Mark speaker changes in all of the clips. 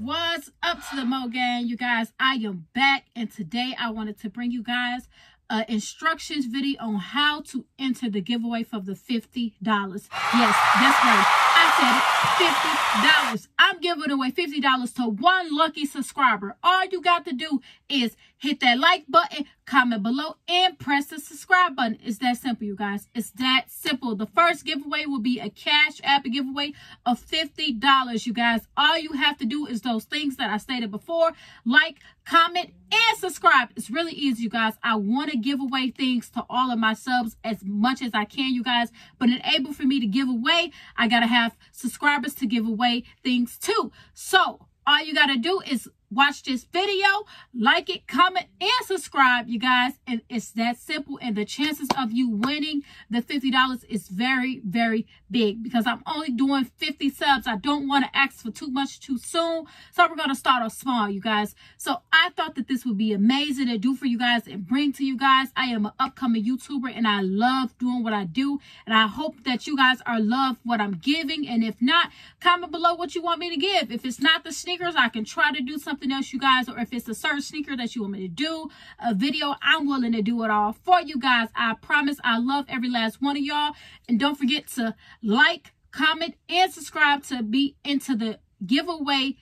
Speaker 1: What's up to the Moe Gang? You guys, I am back and today I wanted to bring you guys an instructions video on how to enter the giveaway for the $50. Yes, that's right. I said it, $50. I'm giving away $50 to one lucky subscriber. All you got to do is hit that like button, comment below, and press the subscribe button. It's that simple, you guys. It's that simple. The first giveaway will be a cash app giveaway of $50, you guys. All you have to do is those things that I stated before. Like, comment, and subscribe. It's really easy, you guys. I want to give away things to all of my subs as much as I can, you guys. But in able for me to give away, I got to have subscribers to give away things too. So, all you got to do is watch this video, like it, comment, and subscribe, you guys. And it's that simple. And the chances of you winning the $50 is very, very big because I'm only doing 50 subs. I don't want to ask for too much too soon. So we're going to start off small, you guys. So I thought that this would be amazing to do for you guys and bring to you guys. I am an upcoming YouTuber and I love doing what I do. And I hope that you guys are love what I'm giving. And if not, comment below what you want me to give. If it's not the sneakers, I can try to do something something else, you guys, or if it's a certain sneaker that you want me to do, a video, I'm willing to do it all for you guys. I promise I love every last one of y'all. And don't forget to like, comment, and subscribe to be into the giveaway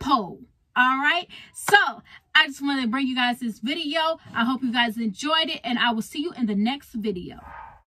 Speaker 1: poll. All right. So I just wanted to bring you guys this video. I hope you guys enjoyed it and I will see you in the next video.